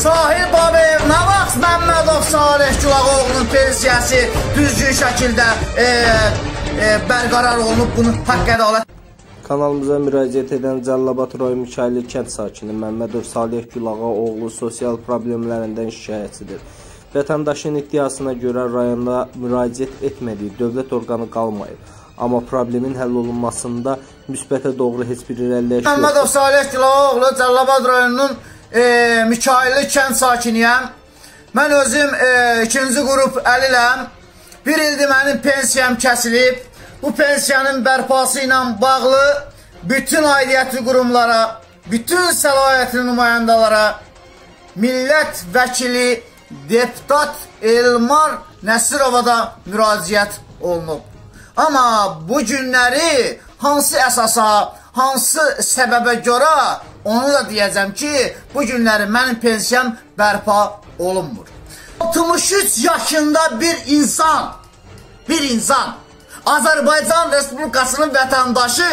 Sahil Babayev, nə vaxt Məmmədov Salih Gülağoğlu'nun pensiyası düzgün şəkildə e, e, bərqərar olunub, bunu haqq ədalət Kanalımıza müraciət edən Cəllabad rayon Mikayeli kənd sakini Məmmədov Salih Gülağa oğlu sosial problemlərindən şikayətçidir. Vətəndaşın iddiasına görə rayonda müraciət etmədiyi dövlət orqanı qalmayıb. Amma problemin həll olunmasında müsbətə doğru heç bir irəliləyiş yoxdur. Məmmədov Salih Gülağoğlu Cəllabad rayonunun e, Mikayeli kənd sakiniyəm. Mən özüm e, ikinci qrup əliləm. Bir ildir mənim pensiyam kəsilib. Bu pensiyanın bərpası ilə bağlı bütün aidiyyəti qurumlara, bütün səlahiyyətli nümayəndələrə, millət vəkili, deputat Elmar Nəsirova da müraciət olunub. Amma bu günləri hansı əsasa, hansı səbəbə görə onu da deyəcəm ki, bu günləri mənim pensiyam bərpa olunmur. 63 yaşında bir insan, bir insan Azərbaycan Respublikasının vətəndaşı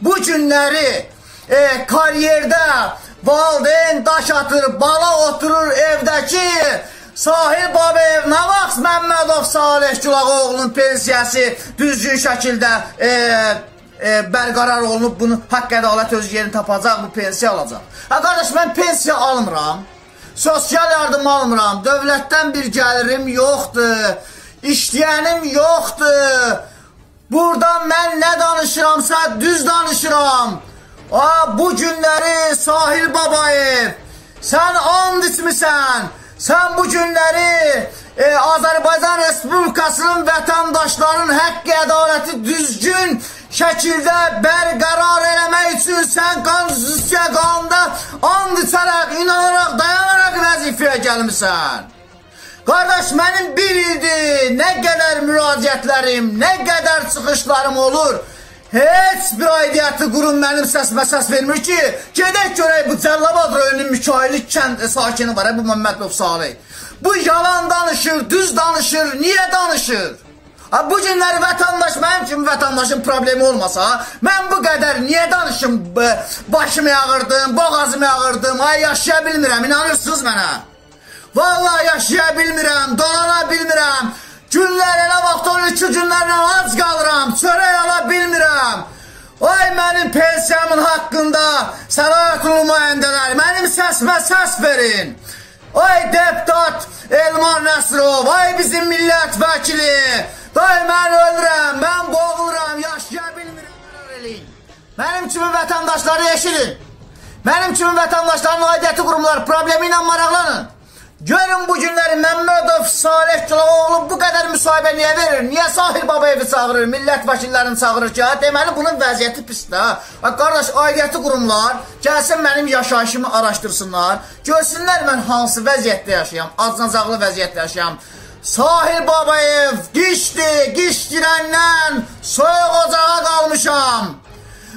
bu günləri e, karyerdə valideyn daş atır, bala oturur evdəki Sahil Babayev nə vaxt Məmmədov Salih Gülağoğlu'nun pensiyası düzgün şəkildə e, e, bərqərar olunub, bunu haqq ədalət öz yerini tapacaq, bu pensiya alacaq. Ha qardaş, mən pensiya almıram, sosial yardım almıram, dövlətdən bir gəlirim yoxdur, işləyənim yoxdur. Burada mən nə danışıramsa düz danışıram. Aa, bu günləri Sahil Babayev, sən and içmisən, sən bu günləri e, Azərbaycan Respublikasının vətəndaşların həqqi ədaləti düzgün şəkildə bərqərar eləmək üçün sən konstitusiya qanunda and içərək, inanaraq, dayanaraq vəzifəyə gəlmisən. Qardaş, mənim bir ildir nə qədər müraciətlərim, nə qədər çıxışlarım olur. Heç bir aidiyyəti qurum mənim səsimə səs vermir ki, gedək görək bu Cəllabad rayonunun Mikaili kənd sakini var, bu Məmmədov Salih. Bu yalan danışır, düz danışır, niyə danışır? Ha, bu günləri vətəndaş, mənim kimi vətəndaşın problemi olmasa, mən bu qədər niyə danışım, başımı yağırdım, boğazımı yağırdım, ay yaşaya bilmirəm, inanırsınız mənə? Vallahi yaşaya bilmirəm, dolana bilmirəm. Günlər elə vaxt olur ki, günlərlə ac qalıram, çörək ala bilmirəm. Ay mənim pensiyamın haqqında səlahiyyət nümayəndələr, mənim səsimə səs verin. Ay deputat Elmar Nəsrov, ay bizim millət vəkili. Day mən ölürəm, mən boğuluram, yaşaya bilmirəm. Mənim kimi vətəndaşları eşidin. Mənim kimi vətəndaşların aidiyyəti qurumları problemi ilə maraqlanın. Görün bu günləri Məmmədov Salih Güloğlu bu qədər müsahibə niyə verir? Niyə Sahil Babayevi çağırır, millət vəkillərini çağırır ki, ha, deməli bunun vəziyyəti pisdir ha. Qardaş, aidiyyəti qurumlar gəlsin mənim yaşayışımı araşdırsınlar, görsünlər mən hansı vəziyyətdə yaşayam, acınacaqlı vəziyyətdə yaşayam. Sahil Babayev gişdi, giş girəndən soyuq ocağa qalmışam.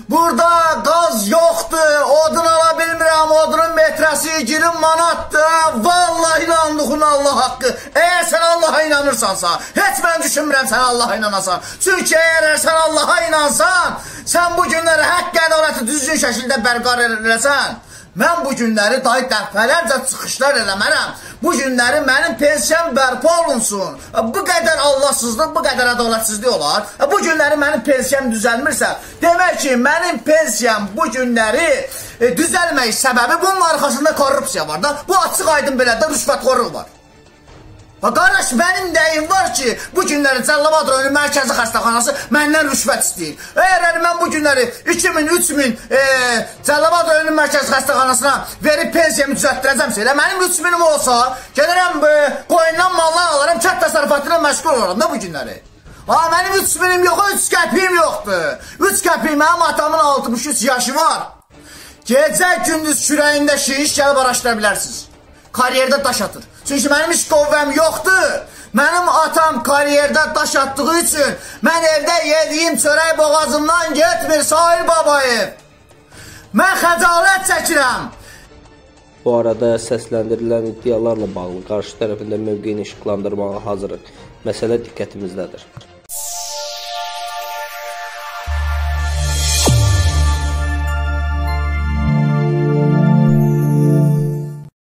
Burada qaz yoxdur, odun ala bilmirəm, odunun metrəsi 20 manatdır. Vallahi inandığın Allah haqqı. Əgər sən Allaha inanırsansa, heç mən düşünmürəm sən Allaha inanasan. Çünki əgər sən Allaha inansan, sən bu günləri haqq ədaləti düzgün şəkildə bərqərar edəsən, Mən bu günləri dayı dəfələrcə çıxışlar eləmərəm. Bu günləri mənim pensiyam bərpa olunsun. Bu qədər Allahsızlıq, bu qədər ədalətsizlik olar. Bu günləri mənim pensiyam düzəlmirsə, demək ki, mənim pensiyam bu günləri e, düzəlmək səbəbi bunun arxasında korrupsiya var da. Bu açıq aydın belə də rüşvətxorluq var. Ha qardaş, mənim nəyim var ki, bu günləri Cəllabad rayonu mərkəzi xəstəxanası məndən rüşvət istəyir. Əgər mən bu günləri 2000, 3000 e, Cəllabad rayonu mərkəzi xəstəxanasına verib pensiyamı düzəltdirəcəmsə, elə mənim 3000-im olsa, gedərəm e, qoyundan mallar alaram, kət təsərrüfatı ilə məşğul olaram da bu günləri. Ha, mənim 3000-im yox, 3 qəpiyim yoxdur. 3 qəpiyim, mənim atamın 63 yaşı var. Gecə gündüz kürəyində şiş gəlib araşdıra bilərsiniz. Karyerdə daş atır. Çünki mənim iş qovvəm yoxdur. Mənim atam karyerdə daş atdığı üçün mən evdə yediyim çörək boğazımdan getmir Sahil Babayev. Mən xəcalət çəkirəm. Bu arada səsləndirilən iddialarla bağlı qarşı tərəfində mövqeyini işıqlandırmağa hazırıq. Məsələ diqqətimizdədir.